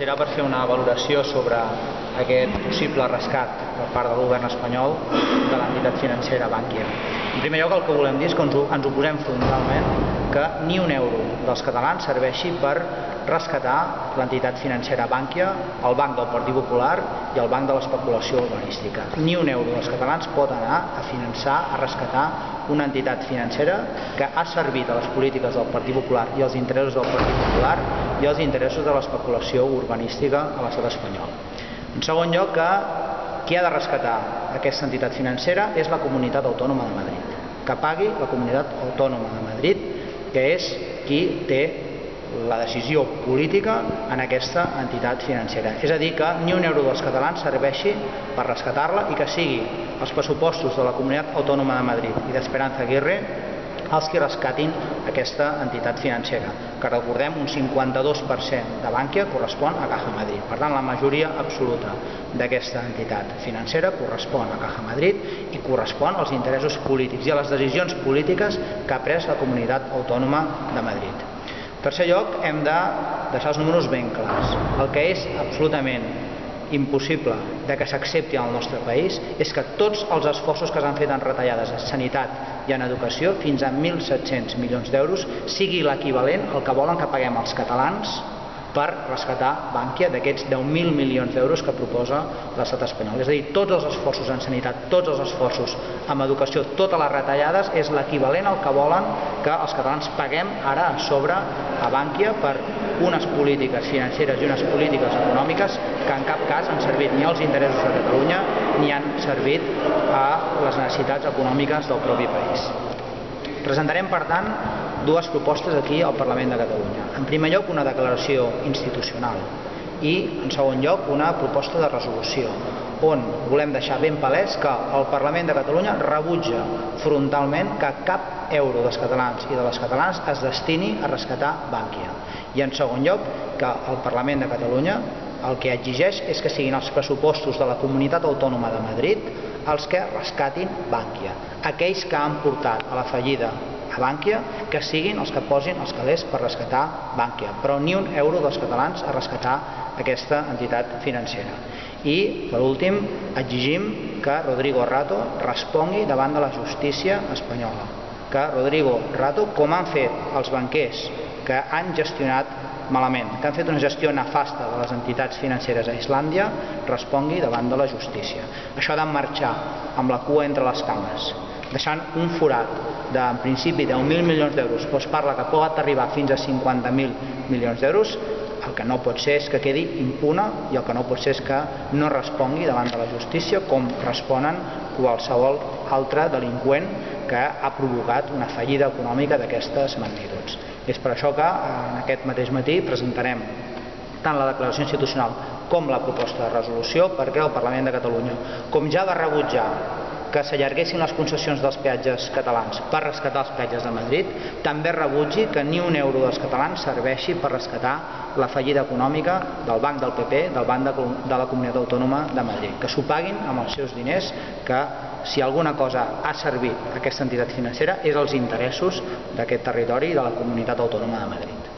Serà per fer una valoració sobre aquest possible rescat per part del govern espanyol de l'entitat financera Bànquia. En primer lloc, el que volem dir és que ens oposem frontalment que ni un euro dels catalans serveixi per rescatar l'entitat financera Bànquia, el Banc del Partit Popular i el Banc de l'Especulació Urbanística. Ni un euro dels catalans pot anar a finançar, a rescatar una entitat financera que ha servit a les polítiques del Partit Popular i als interessos del Partit Popular i als interessos de l'especulació urbanística a l'estat espanyol. En segon lloc, que qui ha de rescatar aquesta entitat financera és la Comunitat Autònoma de Madrid, que pagui la Comunitat Autònoma de Madrid, que és qui té la decisió política en aquesta entitat financera. És a dir, que ni un euro dels catalans serveixi per rescatar-la i que sigui els pressupostos de la Comunitat Autònoma de Madrid i d'Esperanza Aguirre els que rescatin aquesta entitat financera, que recordem un 52% de Bànquia correspon a Caja Madrid. Per tant, la majoria absoluta d'aquesta entitat financera correspon a Caja Madrid i correspon als interessos polítics i a les decisions polítiques que ha pres la Comunitat Autònoma de Madrid. Tercer lloc, hem de deixar els números ben clars. El que és absolutament impossible de que s'accepti al nostre país és que tots els esforços que s'han fet en retallades en sanitat i en educació, fins a 1.700 milions d'euros, sigui l'equivalent al que volen que paguem els catalans per rescatar Bànquia d'aquests 10.000 milions d'euros que proposa l'estat espanyol. És a dir, tots els esforços en sanitat, tots els esforços en educació, totes les retallades, és l'equivalent al que volen que els catalans paguem ara a sobre a Bànquia per unes polítiques financeres i unes polítiques econòmiques que en cap cas han servit ni als interessos de Catalunya ni han servit a les necessitats econòmiques del propi país. Presentarem, per tant, dues propostes aquí al Parlament de Catalunya. En primer lloc, una declaració institucional i, en segon lloc, una proposta de resolució on volem deixar ben palès que el Parlament de Catalunya rebutja frontalment que cap euro dels catalans i de les catalanes es destini a rescatar Bànquia. I en segon lloc, que el Parlament de Catalunya el que exigeix és que siguin els pressupostos de la Comunitat Autònoma de Madrid els que rescatin Bànquia. Aquells que han portat a la fallida a Bànquia, que siguin els que posin els calés per rescatar Bànquia, però ni un euro dels catalans a rescatar aquesta entitat financera. I, per últim, exigim que Rodrigo Rato respongui davant de la justícia espanyola. Que Rodrigo Rato, com han fet els banquers que han gestionat malament, que han fet una gestió nefasta de les entitats financeres a Islàndia, respongui davant de la justícia. Això ha de marxar amb la cua entre les cames, deixant un forat de, en principi, 10.000 milions d'euros, es parla que pot arribar fins a 50.000 milions d'euros, el que no pot ser és que quedi impuna i el que no pot ser és que no respongui davant de la justícia com responen qualsevol altre delinqüent que ha provocat una fallida econòmica d'aquestes magnituds. És per això que en aquest mateix matí presentarem tant la declaració institucional com la proposta de resolució perquè el Parlament de Catalunya, com ja va rebutjar que s'allarguessin les concessions dels peatges catalans per rescatar els peatges de Madrid, també rebutgi que ni un euro dels catalans serveixi per rescatar la fallida econòmica del Banc del PP, del Banc de, de la Comunitat Autònoma de Madrid, que s'ho paguin amb els seus diners, que si alguna cosa ha servit aquesta entitat financera és els interessos d'aquest territori i de la Comunitat Autònoma de Madrid.